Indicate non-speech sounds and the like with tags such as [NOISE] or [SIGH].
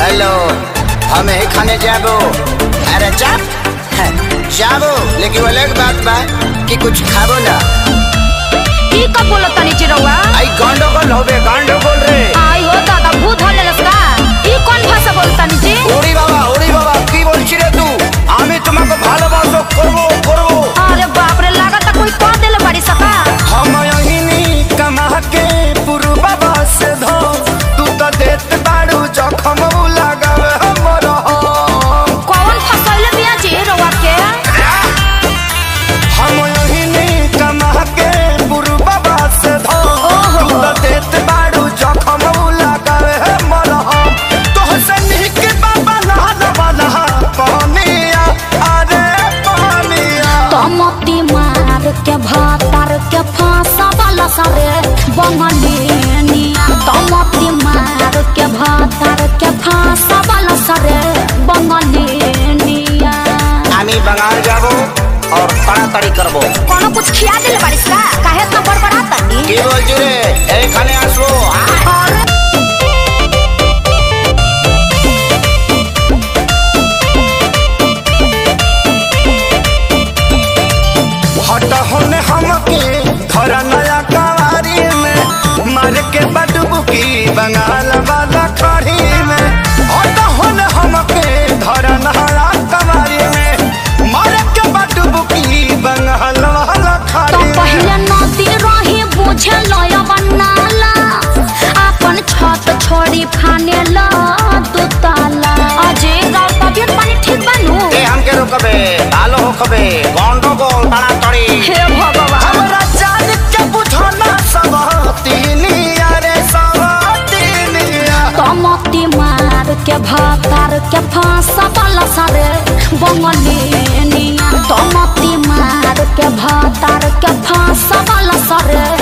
Hello, हम ही खाने जाबो। अरे जाब [LAUGHS] जाबो। लेकिन अलग बात बा कि कुछ खाबो ना। कमलिनी तम मार के भातार के फांसा वाला सरे बंगलिनिया हमी बंगाल जाबो और तड़ा तड़ी करबो। कोनो कुछ खिया दिल बारिश का काहे तो बड़बड़ाता नी के बोल जुरे? बंगाल वाला खड़ी में। हट होने हमके धर नया कवारी में। मार के बडबुकी बंगाल वाला तो खड़ी में। पहले नदी रही बुझे लय बनाला अपन छत छोड़ी फाने ला दू ताला अजय गाँव पानी ठीक बनू। ए हमके रोकबे भालो होकबे गंडगोल ताड़ाताड़ी के भातार के फांसा वाला सारे बंगलिनिया तमती मार के भातार के फांसा वाला सारे।